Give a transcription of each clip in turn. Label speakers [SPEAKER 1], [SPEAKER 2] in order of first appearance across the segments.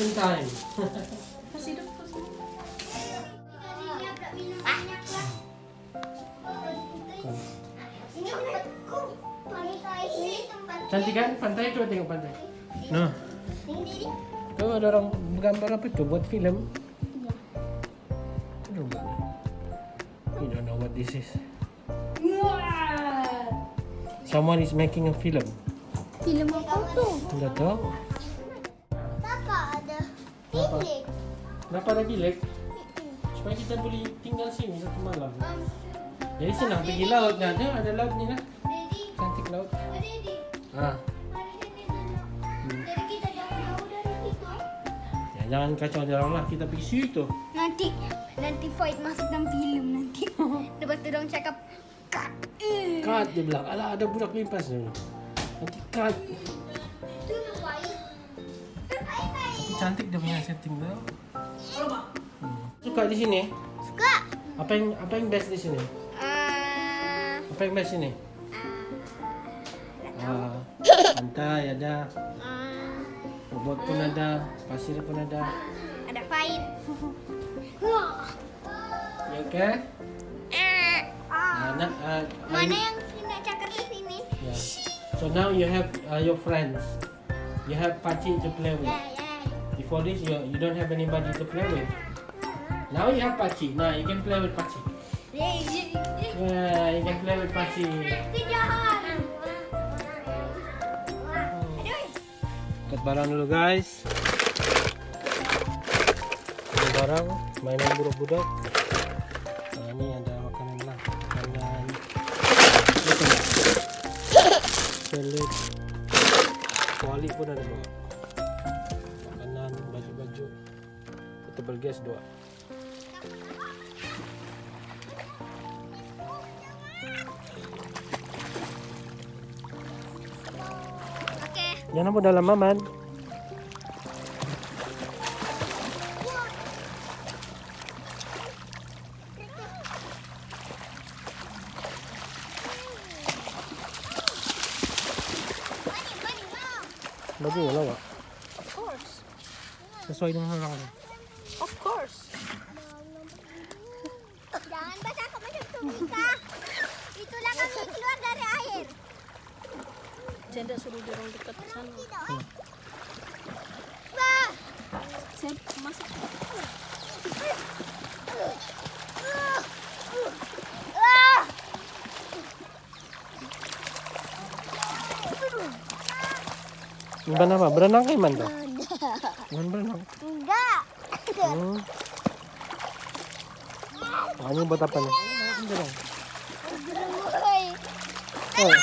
[SPEAKER 1] second time. Cantik kan? Pantai coba tengok pantai. Nah, tuh ada orang gambar apa itu buat film. Itu. You don't know what this is. Someone is making a film.
[SPEAKER 2] Film apa tuh?
[SPEAKER 1] Enggak tahu.
[SPEAKER 2] Tilik.
[SPEAKER 1] Kenapa ada bilik? Supaya kita boleh tinggal sini satu malam. Jadi senang pergi laut nah ada ada laut ni lah. Cantik laut.
[SPEAKER 2] Situ.
[SPEAKER 1] ya, jangan kacau orang lah. Kita pergi situ.
[SPEAKER 2] Nanti nanti fight masuk dalam film nanti. Lepas tu dong cakap cut.
[SPEAKER 1] Cut dia bilang. Alah ada budak limpas ni. Nanti cut. Cantik dia punya setting tu. Hmm. Suka di sini?
[SPEAKER 2] Suka.
[SPEAKER 1] Apa yang apa yang best di sini?
[SPEAKER 2] Ah,
[SPEAKER 1] Apa yang best sini? Ah, pantai ada,
[SPEAKER 2] ah,
[SPEAKER 1] robot pun ada, pasir pun ada.
[SPEAKER 2] ada fight.
[SPEAKER 1] Ya okay?
[SPEAKER 2] Eh, Mana yang nak cakap di sini?
[SPEAKER 1] Yeah. So now you have uh, your friends. You have Pachi to play with. Before this, you you don't have anybody to play with. Now you have Pachi. Now you can play with Pachi. Yeah, you can play with Pachi.
[SPEAKER 2] Kejauhan.
[SPEAKER 1] Kat barang dulu guys. Ini barang mainan budak-budak. Nah, ini ada makanan lah. Makanan. Salad. Kuali pun ada dua. Portable gas dua.
[SPEAKER 2] Oke.
[SPEAKER 1] Jangan dalam maman. Ya.
[SPEAKER 3] Of course.
[SPEAKER 1] Sesuai dengan orang.
[SPEAKER 3] Of course.
[SPEAKER 2] Jangan basah macam tu, Mika. Itulah kami keluar dari air.
[SPEAKER 3] Janda suruh dorong dekat ke sana.
[SPEAKER 2] Wah.
[SPEAKER 3] Saya masuk.
[SPEAKER 1] Iban apa? Berenang ke iman tu? Iman berenang. Hmm. Ah, ini buat apa nih? Oh,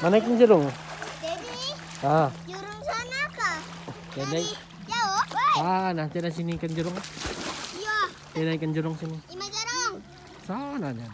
[SPEAKER 1] mana ikan jerung?
[SPEAKER 2] Jadi,
[SPEAKER 1] Ah,
[SPEAKER 2] jurung sana kah?
[SPEAKER 1] jadi.
[SPEAKER 2] Jauh?
[SPEAKER 1] Ah, nanti ada sini ikan jerung.
[SPEAKER 2] Iya.
[SPEAKER 1] Ada ikan jerung sini.
[SPEAKER 2] Lima jarong.
[SPEAKER 1] Sana ada.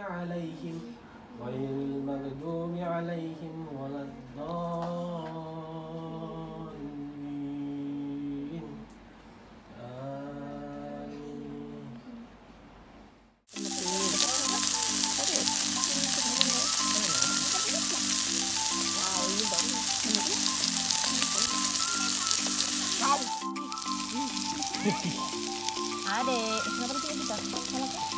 [SPEAKER 1] عليهم غير المغضوب عليهم ولا الضالين. آمين.
[SPEAKER 2] Adik, kenapa kita bisa? Kenapa?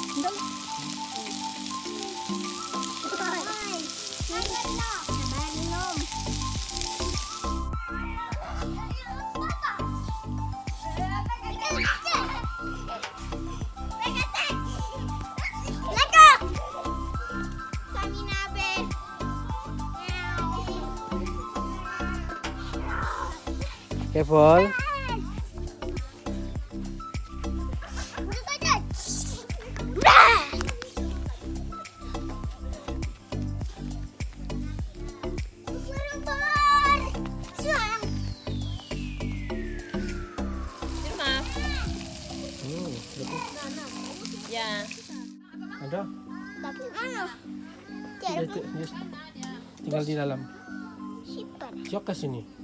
[SPEAKER 1] Careful. Hmm.
[SPEAKER 2] Ya.
[SPEAKER 1] Ada?
[SPEAKER 4] Tapi
[SPEAKER 1] dia tinggal di dalam. Syok ke sini.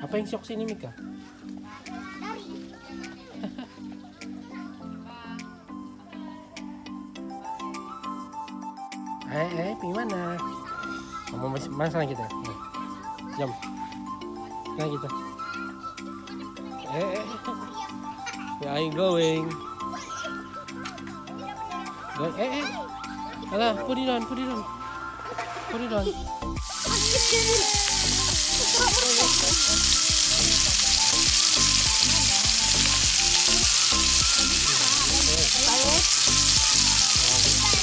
[SPEAKER 1] Apa yang syok sini Mika? Eh, eh, pergi mana? Kamu masih mana sekarang kita? Jom. Sekarang kita. Eh, eh. Where are you going? Going, eh, eh. Alah, put it on, put it on. 허리랑 빨리 어.